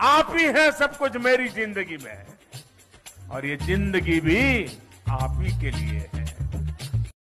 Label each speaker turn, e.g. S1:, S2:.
S1: आप ही हैं सब कुछ मेरी ज़िंदगी में। और ये ज़िंदगी भी आप ही के लिए है।